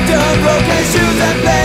left your broken shoes and